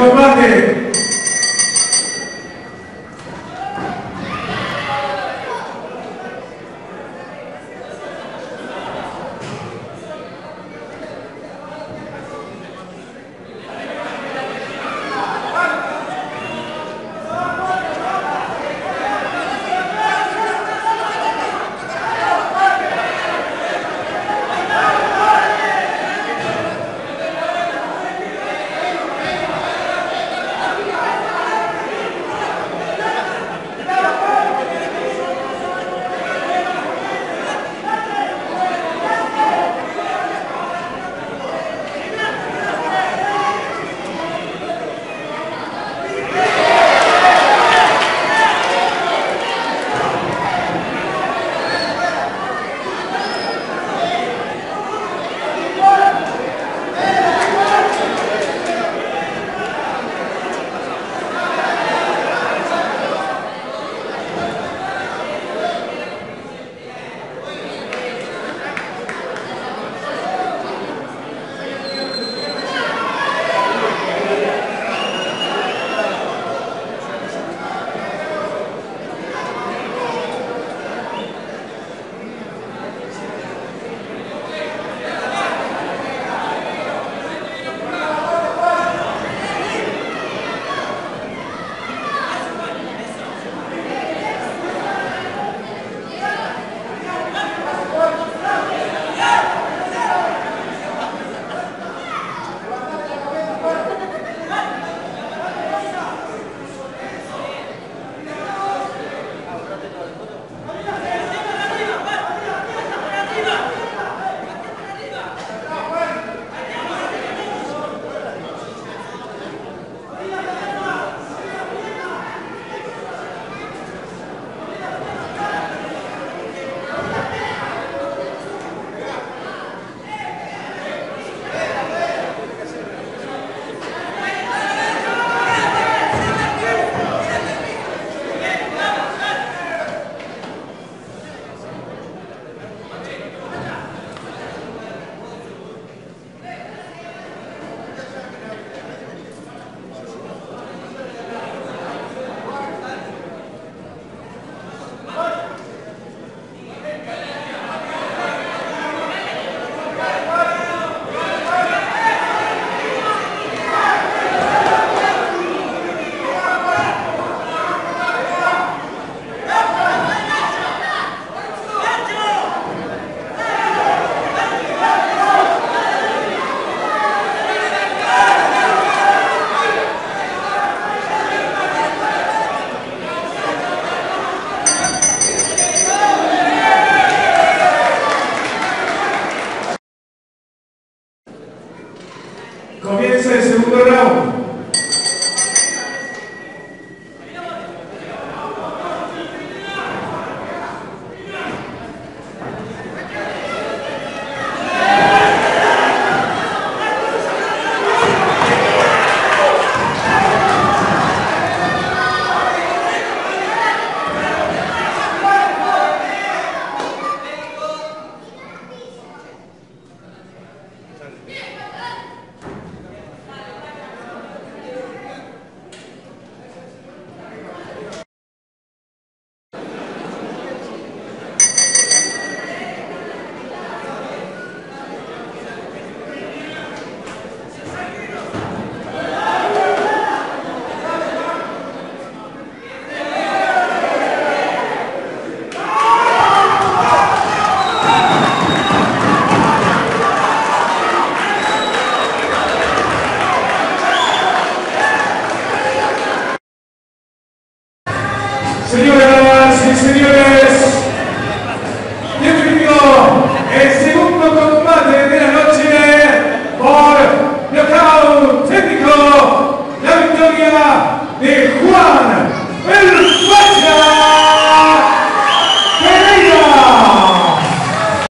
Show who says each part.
Speaker 1: Reclamar dele. Comienza el segundo round.